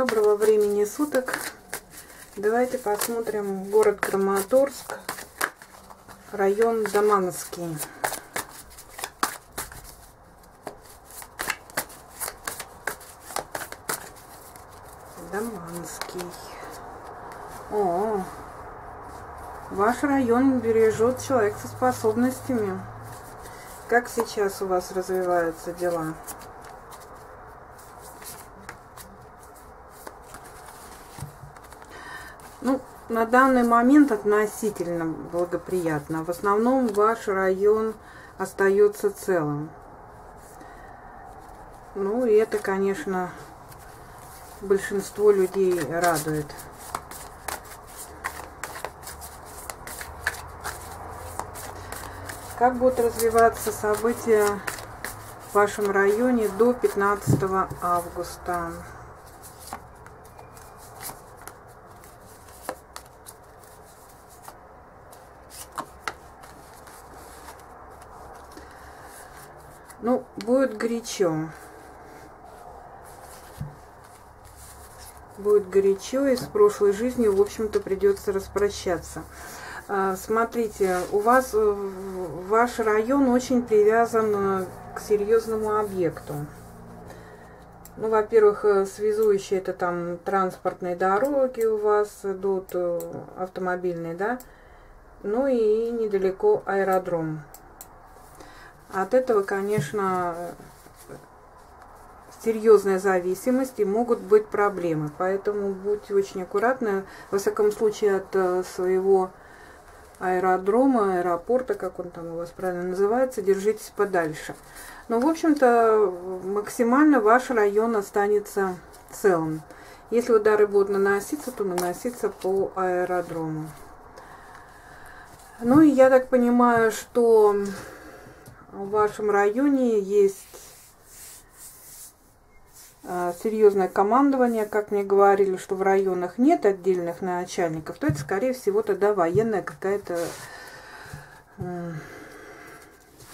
Доброго времени суток. Давайте посмотрим город Краматорск, район Домановский. Доманский. О, ваш район бережет человек со способностями. Как сейчас у вас развиваются дела? Ну, на данный момент относительно благоприятно. В основном ваш район остается целым. Ну, и это, конечно, большинство людей радует. Как будут развиваться события в вашем районе до 15 августа? Ну, будет горячо. Будет горячо, и с прошлой жизнью, в общем-то, придется распрощаться. А, смотрите, у вас э, ваш район очень привязан э, к серьезному объекту. Ну, во-первых, э, связующие это там транспортные дороги у вас идут, автомобильные, да? Ну и недалеко аэродром. От этого, конечно, серьезная зависимость и могут быть проблемы. Поэтому будьте очень аккуратны, во всяком случае, от э, своего аэродрома, аэропорта, как он там у вас правильно называется, держитесь подальше. Но, в общем-то, максимально ваш район останется целым. Если удары будут наноситься, то наноситься по аэродрому. Ну и я так понимаю, что в вашем районе есть а, серьезное командование, как мне говорили, что в районах нет отдельных начальников, то это, скорее всего, тогда военная какая-то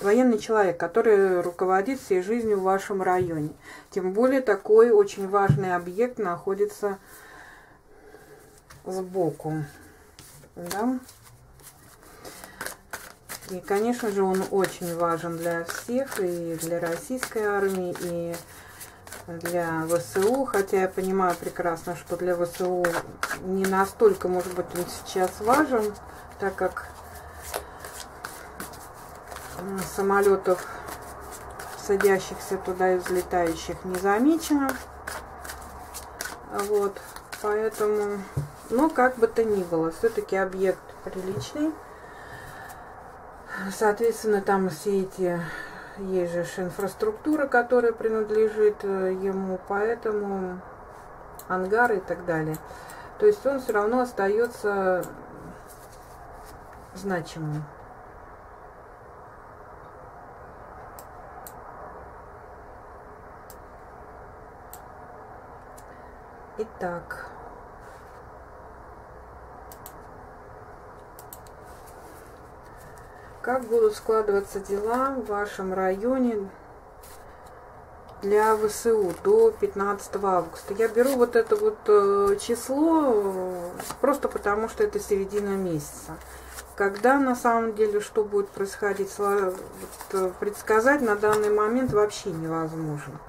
военный человек, который руководит всей жизнью в вашем районе. Тем более такой очень важный объект находится сбоку. Да? И, конечно же, он очень важен для всех, и для российской армии, и для ВСУ, хотя я понимаю прекрасно, что для ВСУ не настолько, может быть, он сейчас важен, так как самолетов, садящихся туда и взлетающих, не замечено. Вот, поэтому, но как бы то ни было, все-таки объект приличный. Соответственно, там все эти есть же инфраструктура, которая принадлежит э, ему, поэтому ангары и так далее. То есть он все равно остается значимым. Итак. Как будут складываться дела в вашем районе для ВСУ до 15 августа? Я беру вот это вот э, число э, просто потому, что это середина месяца. Когда на самом деле что будет происходить, э, предсказать на данный момент вообще невозможно.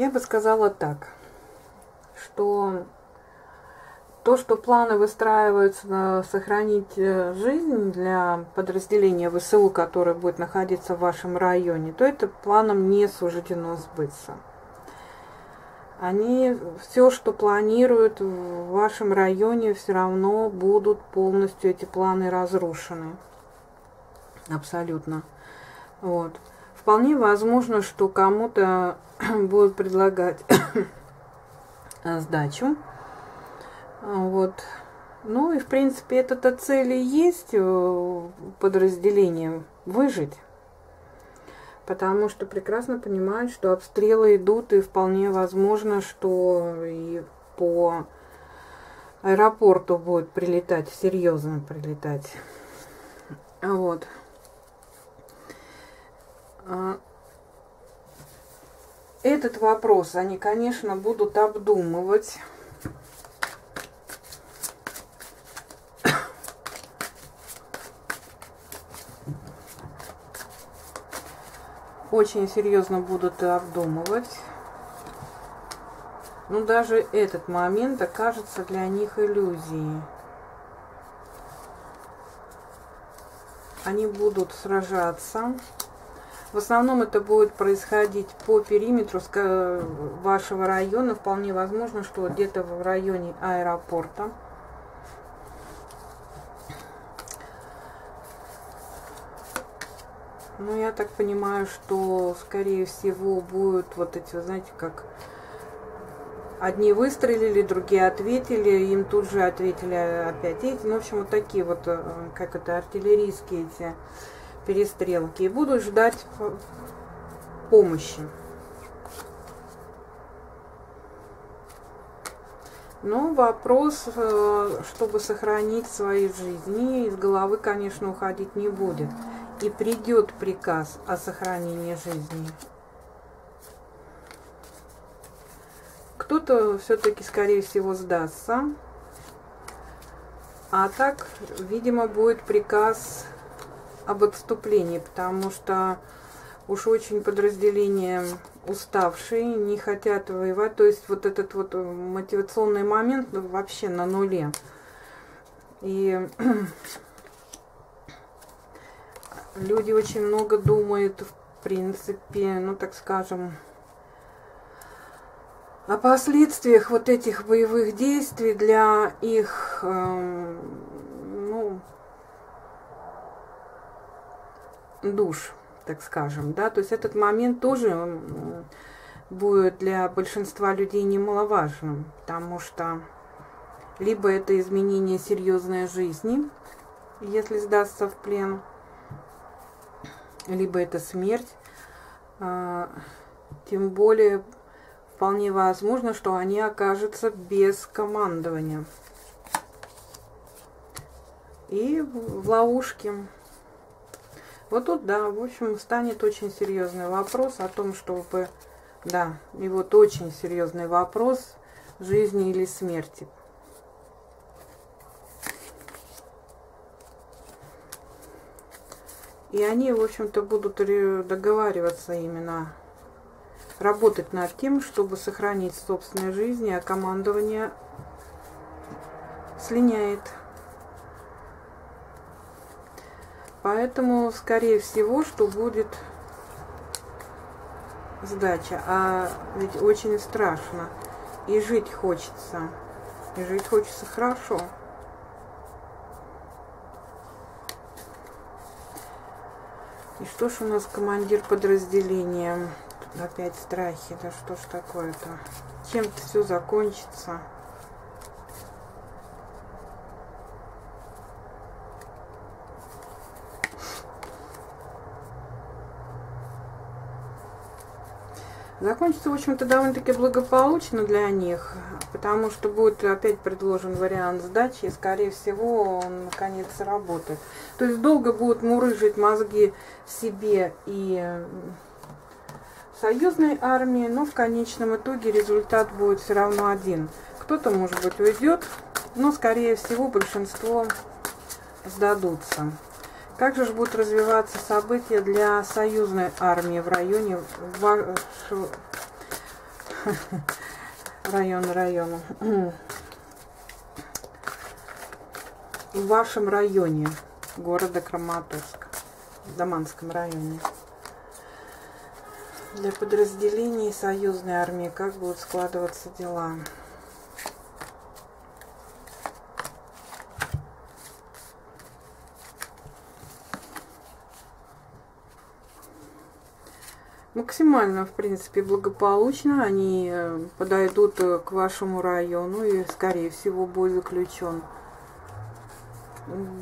Я бы сказала так, что то, что планы выстраиваются на сохранить э, жизнь для подразделения ВСУ, которое будет находиться в вашем районе, то это планам не суждено сбыться. Они все, что планируют в вашем районе, все равно будут полностью эти планы разрушены. Абсолютно. Вот. Вполне возможно, что кому-то будут предлагать сдачу. Вот. Ну и, в принципе, эта цель и есть подразделение выжить. потому что прекрасно понимают, что обстрелы идут, и вполне возможно, что и по аэропорту будет прилетать, серьезно прилетать. Вот. А, этот вопрос они, конечно, будут обдумывать. Очень серьезно будут обдумывать. Но даже этот момент окажется для них иллюзией. Они будут сражаться. В основном это будет происходить по периметру вашего района. Вполне возможно, что где-то в районе аэропорта. Ну, я так понимаю, что, скорее всего, будут вот эти, знаете, как Одни выстрелили, другие ответили, им тут же ответили опять эти. Ну, в общем, вот такие вот, э, как это, артиллерийские эти перестрелки. И буду ждать помощи. Но вопрос, э, чтобы сохранить свои жизни, из головы, конечно, уходить не будет. И придет приказ о сохранении жизни. Кто-то все-таки, скорее всего, сдастся. А так, видимо, будет приказ об отступлении, потому что уж очень подразделения уставшие, не хотят воевать. То есть вот этот вот мотивационный момент вообще на нуле. И люди очень много думают, в принципе, ну так скажем, о последствиях вот этих боевых действий для их, э, ну, душ, так скажем, да, то есть этот момент тоже будет для большинства людей немаловажным, потому что либо это изменение серьезной жизни, если сдастся в плен, либо это смерть, э, тем более вполне возможно, что они окажутся без командования. И в ловушке. Вот тут, да, в общем, станет очень серьезный вопрос о том, чтобы, да, и вот очень серьезный вопрос жизни или смерти. И они, в общем-то, будут договариваться именно работать над тем, чтобы сохранить собственную жизнь, а командование слиняет. Поэтому, скорее всего, что будет сдача. А ведь очень страшно. И жить хочется. И жить хочется хорошо. И что ж у нас командир подразделения? Опять страхи. Да что ж такое-то? Чем-то все закончится. Закончится, в общем-то, довольно-таки благополучно для них, потому что будет опять предложен вариант сдачи, и, скорее всего, он наконец работает. То есть долго будут мурыжить мозги себе и союзной армии, но в конечном итоге результат будет все равно один. Кто-то, может быть, уйдет, но, скорее всего, большинство сдадутся. Как же будут развиваться события для союзной армии в районе ваш... район района в вашем районе города Краматорск в Даманском районе для подразделений союзной армии, как будут складываться дела. Максимально, в принципе, благополучно они э, подойдут э, к вашему району и, скорее всего, будет заключен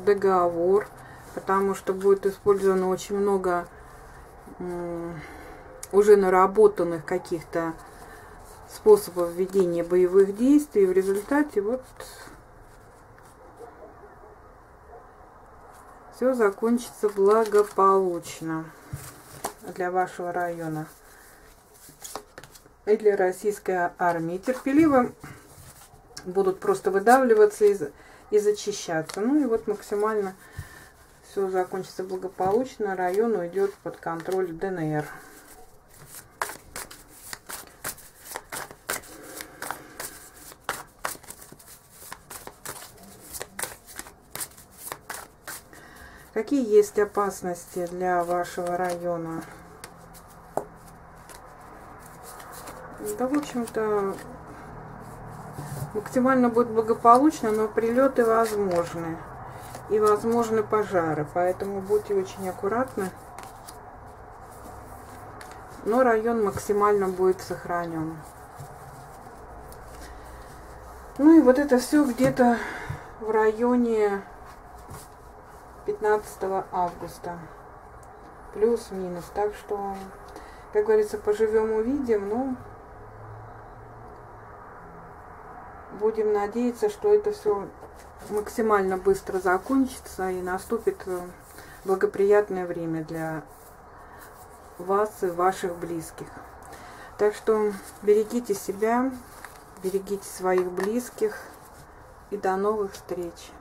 договор, потому что будет использовано очень много уже наработанных каких-то способов ведения боевых действий. В результате вот все закончится благополучно для вашего района и для российской армии. Терпеливо будут просто выдавливаться и, и зачищаться. Ну и вот максимально все закончится благополучно. Район уйдет под контроль ДНР. Какие есть опасности для вашего района? Да, в общем-то, максимально будет благополучно, но прилеты возможны. И возможны пожары, поэтому будьте очень аккуратны. Но район максимально будет сохранен. Ну и вот это все где-то в районе 15 августа. Плюс-минус. Так что, как говорится, поживем увидим. Ну, будем надеяться, что это все максимально быстро закончится и наступит э, благоприятное время для вас и ваших близких. Так что берегите себя, берегите своих близких и до новых встреч.